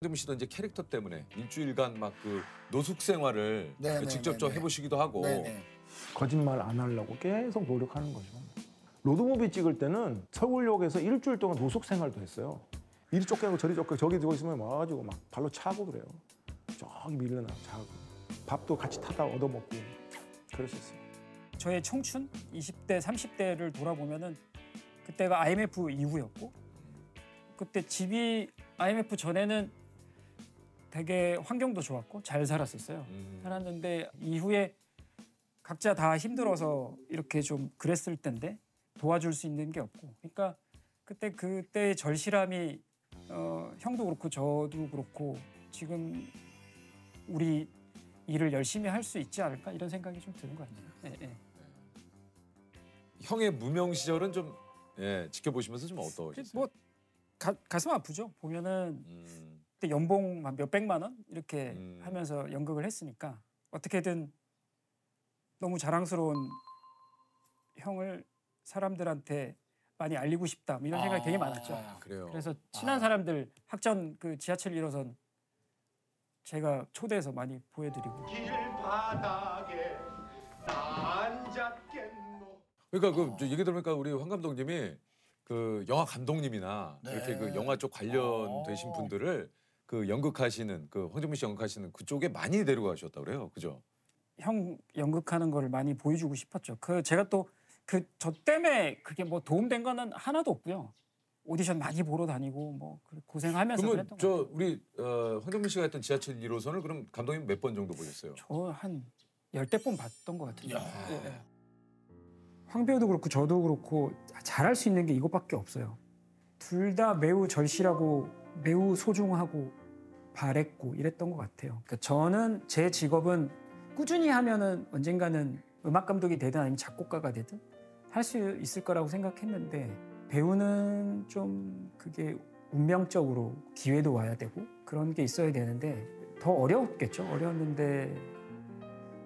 황정민 씨도 이제 캐릭터 때문에 일주일간 막 그 노숙 생활을 네, 네, 직접 네, 좀 네. 해보시기도 하고 네네. 거짓말 안 하려고 계속 노력하는 거죠. 로드무비 찍을 때는 서울역에서 일주일 동안 노숙 생활도 했어요. 이리 쫓겨나고 저리 쫓겨 저기 저기 있으면 와가지고 막 발로 차고 그래요. 저기 밀려나 자고 밥도 같이 타다 얻어먹고 그랬었어요. 저의 청춘 20대 30대를 돌아보면은 그때가 IMF 이후였고 그때 집이 IMF 전에는 되게 환경도 좋았고 잘 살았었어요. 음. 살았는데 이후에 각자 다 힘들어서 이렇게 좀 그랬을 텐데 도와줄 수 있는 게 없고 그러니까 그때 그때의 절실함이 어, 형도 그렇고 저도 그렇고 지금 우리 일을 열심히 할 수 있지 않을까 이런 생각이 좀 드는 것 같아요. 예, 예. 형의 무명 시절은 좀 예, 지켜보시면서 좀 어떠셨어요? 뭐 가, 가슴 아프죠. 보면은 음, 그때 연봉 한 몇백만 원 이렇게 음. 하면서 연극을 했으니까 어떻게든 너무 자랑스러운 형을 사람들한테 많이 알리고 싶다 뭐 이런 생각이 되게 많았죠. 아, 그래요. 그래서 친한 사람들 학전 그 지하철 1호선 제가 초대해서 많이 보여드리고 그러니까 그저 얘기 들으니까 우리 황 감독님이 그 영화 감독님이나 네. 이렇게 그 영화 쪽 관련되신 분들을 그 연극하시는 그 황정민 씨 연극하시는 그쪽에 많이 데려가셨다 그래요, 그죠? 형 연극하는 거를 많이 보여주고 싶었죠. 그 제가 또 그 저 때문에 그게 뭐 도움된 거는 하나도 없고요. 오디션 많이 보러 다니고 뭐그 고생하면서 그러면 그랬던 거저 우리 어, 황정민 씨가 했던 지하철 1호선을 그럼 감독님 몇 번 정도 보셨어요? 저 한 열대 번 봤던 것 같은데. 예, 예. 황 배우도 그렇고 저도 그렇고 잘할 수 있는 게 이것밖에 없어요. 둘 다 매우 절실하고 매우 소중하고 바랬고 이랬던 것 같아요. 그러니까 저는 제 직업은 꾸준히 하면은 언젠가는 음악 감독이 되든 아니면 작곡가가 되든 할 수 있을 거라고 생각했는데 배우는 좀 그게 운명적으로 기회도 와야 되고 그런 게 있어야 되는데 더 어려웠겠죠. 어려웠는데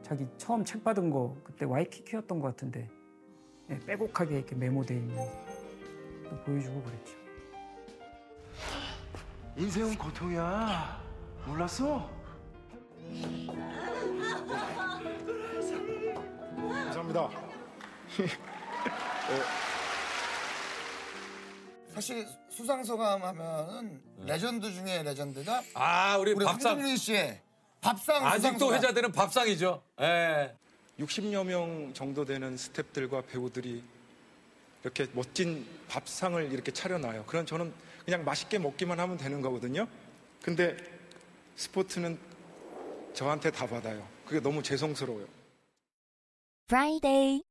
자기 처음 책 받은 거 그때 와이키키였던 것 같은데 예, 빼곡하게 이렇게 메모돼 있는 거 보여주고 그랬죠. 인생은 고통이야 몰랐어? 감사합니다. 사실 수상소감 하면은 레전드 중에 레전드가 아, 우리, 우리 밥상 황정민 씨의 밥상 아직도 수상소감. 회자되는 밥상이죠. 예. 60여 명 정도 되는 스탭들과 배우들이 이렇게 멋진 밥상을 이렇게 차려놔요. 그럼 저는 그냥 맛있게 먹기만 하면 되는 거거든요. 근데 스포츠는 저한테 다 받아요. 그게 너무 죄송스러워요. Friday.